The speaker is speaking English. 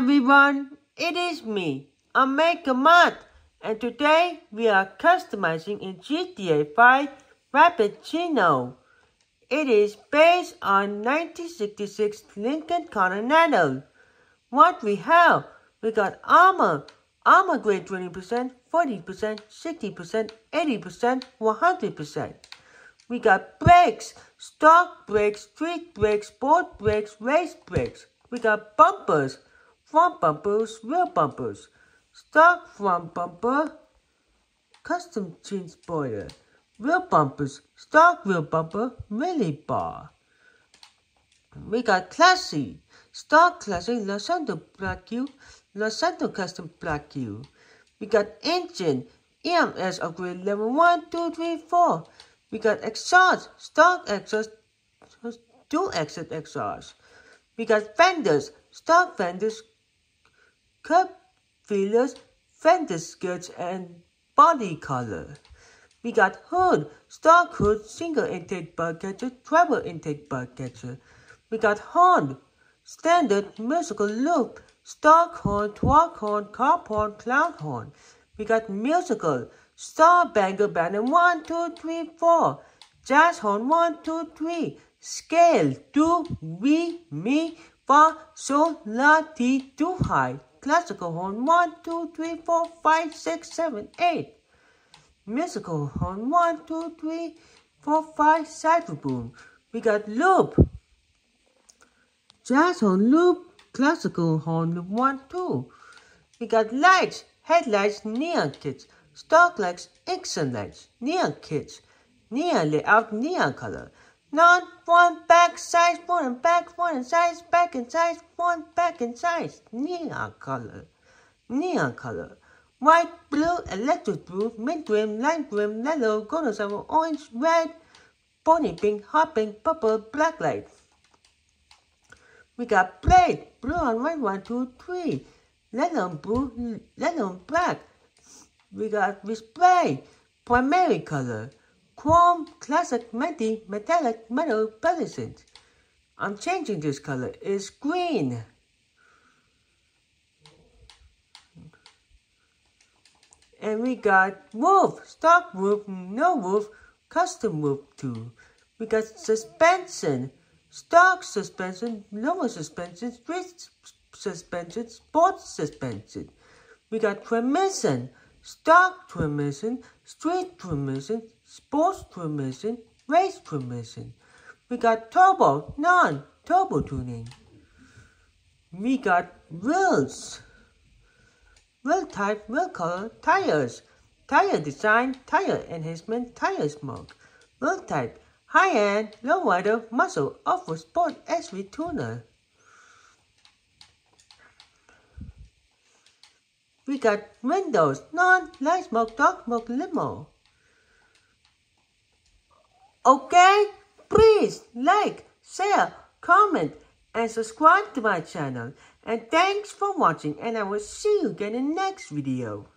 everyone, it is me, Amey Kamat, and today we are customizing in GTA 5 Vapid Chino. It is based on 1966 Lincoln Continental. What we have, we got armor, armor grade 20%, 40%, 60%, 80%, 100%. We got brakes, stock brakes, street brakes, sport brakes, race brakes. We got bumpers, front bumpers, rear bumpers, stock front bumper, custom chin spoiler, rear bumpers, stock rear bumper, mini bar. We got classy, stock classic Los Santos Black Q, Los Santos Custom Black Q. We got engine, EMS upgrade level 1, 2, 3, 4. We got exhaust, stock exhaust, dual exit exhaust. We got fenders, stock fenders, cup fillers, fender skirts, and body color. We got hood, stock hood, single intake bug catcher, treble intake bug catcher. We got horn, standard musical loop, stock horn, twerk horn, carp horn, clown horn. We got musical, star banger banner one, two, three, four, jazz horn one, two, three, scale, do, we, me, fa, sol, la, ti, do, high, classical horn one, two, three, four, five, six, seven, eight. Musical horn one, two, three, four, five, cipher boom. We got loop, jazz horn loop, classical horn loop one, two. We got lights, headlights, neon kits, stock lights, Xenon lights, neon kits, neon layout, neon color. Non one back size, one and back, one and size, back and size, one back and size, neon color, neon color. White, blue, electric blue, mint green, lime green, yellow, golden silver, orange, red, pony pink, hot pink, purple, black light. We got plate, blue and white, one, two, three. And blue, and black. We got display, primary color chrome, classic, minty, metallic, metal, pearlescent. I'm changing this color. It's green. And we got roof, stock roof, no roof, custom roof too. We got suspension, stock suspension, lower suspension, street suspension, sports suspension. We got transmission, stock transmission, street transmission, sports transmission, race transmission. We got turbo, non-turbo tuning. We got wheels, wheel type, wheel color, tires, tire design, tire enhancement, tire smoke. Wheel type, high-end, low-rider, muscle, off-road sport, SV tuner. We got windows, non, light smoke, dark smoke, limo. Okay? Please like, share, comment, and subscribe to my channel. And thanks for watching and I will see you again in the next video.